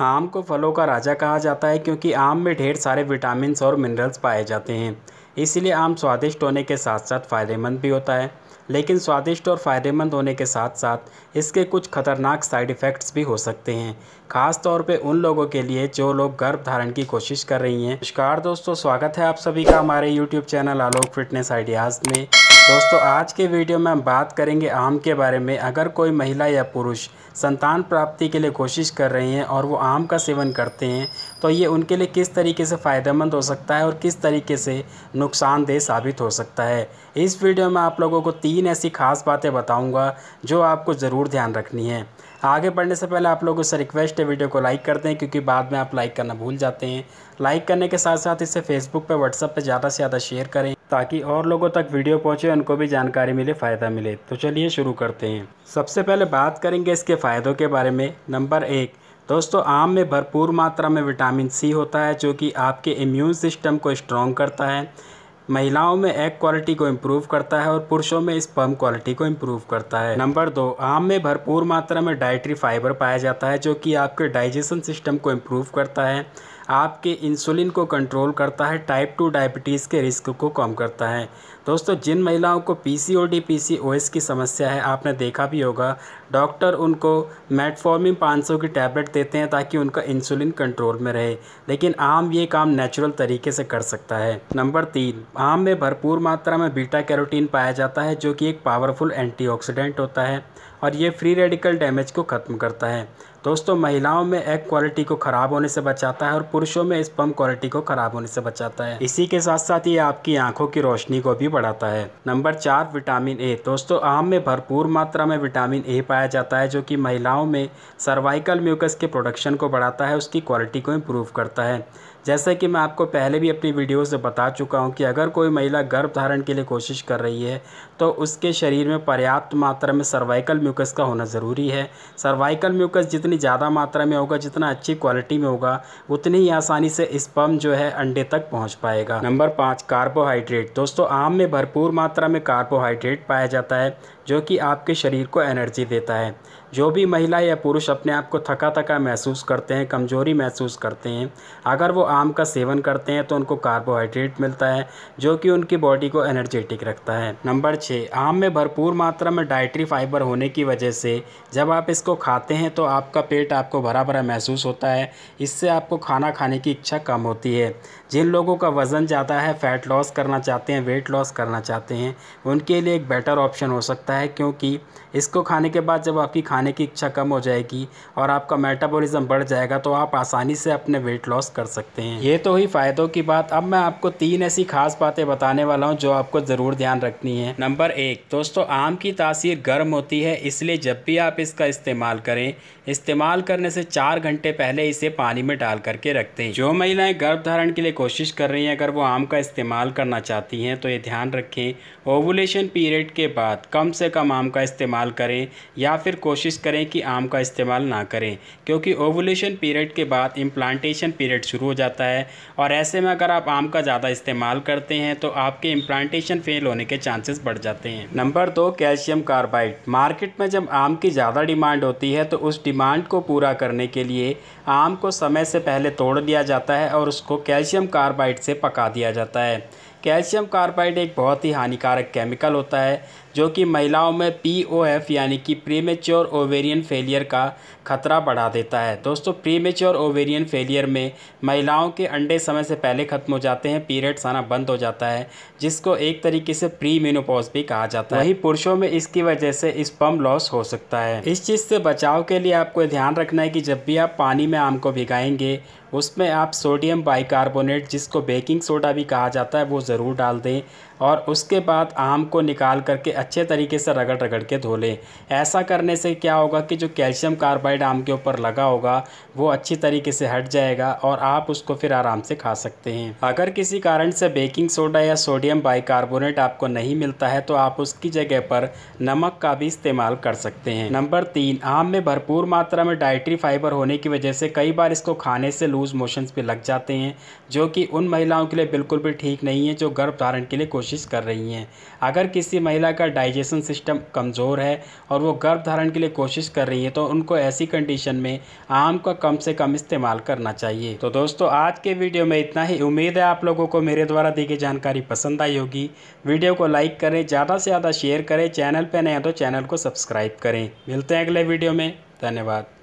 आम को फलों का राजा कहा जाता है क्योंकि आम में ढेर सारे विटामिन्स और मिनरल्स पाए जाते हैं। इसलिए आम स्वादिष्ट होने के साथ साथ फ़ायदेमंद भी होता है। लेकिन स्वादिष्ट और फ़ायदेमंद होने के साथ साथ इसके कुछ खतरनाक साइड इफ़ेक्ट्स भी हो सकते हैं। ख़ास तौर पे उन लोगों के लिए जो लोग गर्भ धारण की कोशिश कर रही हैं। नमस्कार दोस्तों, स्वागत है आप सभी का हमारे YouTube channel Alok fitness ideas में। दोस्तों, आज के वीडियो में हम बात करेंगे आम के बारे में। अगर कोई महिला या पुरुष संतान प्राप्ति के लिए कोशिश कर रहे हैं और वो आम का सेवन करते हैं तो ये उनके लिए किस तरीके से फ़ायदेमंद हो सकता है और किस तरीके से नुकसानदेह साबित हो सकता है? इस वीडियो में आप लोगों को तीन ऐसी खास बातें बताऊँगा जो आपको ज़रूर ध्यान रखनी है। आगे बढ़ने से पहले आप लोगों से रिक्वेस्ट है, वीडियो को लाइक कर दें, क्योंकि बाद में आप लाइक करना भूल जाते हैं। लाइक करने के साथ साथ इसे फेसबुक पर व्हाट्सअप पर ज़्यादा से ज़्यादा शेयर करें। ताकि और लोगों तक वीडियो पहुँचे, उनको भी जानकारी मिले, फ़ायदा मिले। तो चलिए शुरू करते हैं। सबसे पहले बात करेंगे इसके फ़ायदों के बारे में। नंबर एक, दोस्तों, आम में भरपूर मात्रा में विटामिन सी होता है, जो कि आपके इम्यून सिस्टम को स्ट्रॉन्ग करता है। महिलाओं में एग क्वालिटी को इम्प्रूव करता है और पुरुषों में स्पर्म क्वालिटी को इम्प्रूव करता है। नंबर दो, आम में भरपूर मात्रा में डाइट्री फाइबर पाया जाता है, जो कि आपके डाइजेशन सिस्टम को इम्प्रूव करता है। आपके इंसुलिन को कंट्रोल करता है टाइप टू डायबिटीज़ के रिस्क को कम करता है। दोस्तों, जिन महिलाओं को पीसीओडी पीसीओएस की समस्या है, आपने देखा भी होगा डॉक्टर उनको मेटफॉर्मिन 500 की टैबलेट देते हैं ताकि उनका इंसुलिन कंट्रोल में रहे। लेकिन आम ये काम नेचुरल तरीके से कर सकता है। नंबर तीन, आम में भरपूर मात्रा में बीटा कैरोटीन पाया जाता है, जो कि एक पावरफुल एंटीऑक्सीडेंट होता है और ये फ्री रेडिकल डैमेज को ख़त्म करता है। दोस्तों, महिलाओं में एग क्वालिटी को ख़राब होने से बचाता है और पुरुषों में स्पम क्वालिटी को ख़राब होने से बचाता है। इसी के साथ साथ ये आपकी आँखों की रोशनी को भी बढ़ाता है। नंबर चार, विटामिन ए। दोस्तों, आम में भरपूर मात्रा में विटामिन ए पाया जाता है, जो कि महिलाओं में सर्वाइकल म्यूकस के प्रोडक्शन को बढ़ाता है, उसकी क्वालिटी को इम्प्रूव करता है। जैसे कि मैं आपको पहले भी अपनी वीडियो से बता चुका हूँ कि अगर कोई महिला गर्भ धारण के लिए कोशिश कर रही है तो उसके शरीर में पर्याप्त मात्रा में सर्वाइकल म्यूकस का होना ज़रूरी है। सर्वाइकल म्यूकस जितनी ज़्यादा मात्रा में होगा, जितना अच्छी क्वालिटी में होगा, उतनी ही आसानी से स्पम जो है अंडे तक पहुँच पाएगा। नंबर पाँच कार्बोहाइड्रेट दोस्तों, आम में भरपूर मात्रा में कार्बोहाइड्रेट पाया जाता है, जो कि आपके शरीर को एनर्जी देता है। जो भी महिला या पुरुष अपने आप को थका थका महसूस करते हैं, कमज़ोरी महसूस करते हैं, अगर वो आम का सेवन करते हैं तो उनको कार्बोहाइड्रेट मिलता है, जो कि उनकी बॉडी को एनर्जेटिक रखता है। नंबर छः आम में भरपूर मात्रा में डाइट्री फाइबर होने की वजह से जब आप इसको खाते हैं तो आपका पेट आपको भरा भरा महसूस होता है, इससे आपको खाना खाने की इच्छा कम होती है। जिन लोगों का वज़न ज़्यादा है फ़ैट लॉस करना चाहते हैं वेट लॉस करना चाहते हैं, उनके लिए एक बेटर ऑप्शन हो सकता है, क्योंकि इसको खाने के बाद जब आपकी खाने की इच्छा कम हो जाएगी और आपका मेटाबॉलिज्म बढ़ जाएगा तो आप आसानी से अपने वेट लॉस कर सकते हैं। ये तो ही फ़ायदों की बात। अब मैं आपको तीन ऐसी खास बातें बताने वाला हूँ जो आपको ज़रूर ध्यान रखनी है। नंबर एक दोस्तों आम की तासीर गर्म होती है इसलिए जब भी आप इसका इस्तेमाल करें इस्तेमाल करने से चार घंटे पहले इसे पानी में डाल करके रखते हैं जो महिलाएँ गर्भ धारण के लिए कोशिश कर रही हैं अगर वो आम का इस्तेमाल करना चाहती हैं तो ये ध्यान रखें ओवुलेशन पीरियड के बाद कम से कम आम का इस्तेमाल करें या फिर कोशिश करें कि आम का इस्तेमाल ना करें क्योंकि ओवुलेशन पीरियड के बाद इम्प्लांटेशन पीरियड शुरू हो जाता है। और ऐसे में अगर आप आम का ज़्यादा इस्तेमाल करते हैं तो आपके इम्प्लांटेशन फेल होने के चांसेस बढ़ जाते हैं। नंबर दो कैल्शियम कार्बाइड मार्केट में जब आम की ज़्यादा डिमांड होती है तो उस डिमांड को पूरा करने के लिए आम को समय से पहले तोड़ दिया जाता है और उसको कैल्शियम कार्बाइड से पका दिया जाता है। कैल्शियम कार्बाइड एक बहुत ही हानिकारक केमिकल होता है। जो कि महिलाओं में पीओएफ यानी कि प्रीमेच्योर ओवेरियन फेलियर का खतरा बढ़ा देता है। दोस्तों प्रीमेच्योर ओवेरियन फेलियर में महिलाओं के अंडे समय से पहले ख़त्म हो जाते हैं पीरियड्स आना बंद हो जाता है जिसको एक तरीके से प्री मीनोपॉज भी कहा जाता है। वही पुरुषों में इसकी वजह से स्पम लॉस हो सकता है। इस चीज़ से बचाव के लिए आपको ध्यान रखना है कि जब भी आप पानी में आम को भिगाएँगे उसमें आप सोडियम बाइकार्बोनेट जिसको बेकिंग सोडा भी कहा जाता है वो ज़रूर डाल दें। और उसके बाद आम को निकाल करके अच्छे तरीके से रगड़ रगड़ के धो लें ऐसा करने से क्या होगा कि जो कैल्शियम कार्बाइड आम के ऊपर लगा होगा, वो अच्छी तरीके से हट जाएगा और आप उसको फिर आराम से खा सकते हैं। अगर किसी कारण से बेकिंग सोडा या सोडियम बाइकार्बोनेट आपको नहीं मिलता है तो आप उसकी जगह पर नमक का भी इस्तेमाल कर सकते हैं। नंबर तीन, आम में भरपूर मात्रा में डाइट्री फाइबर होने की वजह से कई बार इसको खाने से लूज मोशंस भी लग जाते हैं, जो कि उन महिलाओं के लिए बिल्कुल भी ठीक नहीं है, जो गर्भ धारण के लिए कोशिश कोशिश कर रही हैं। अगर किसी महिला का डाइजेशन सिस्टम कमज़ोर है और वो गर्भ धारण के लिए कोशिश कर रही है तो उनको ऐसी कंडीशन में आम का कम से कम इस्तेमाल करना चाहिए। तो दोस्तों, आज के वीडियो में इतना ही। उम्मीद है आप लोगों को मेरे द्वारा दी गई जानकारी पसंद आई होगी। वीडियो को लाइक करें, ज़्यादा से ज़्यादा शेयर करें। चैनल पर नए तो चैनल को सब्सक्राइब करें। मिलते हैं अगले वीडियो में। धन्यवाद।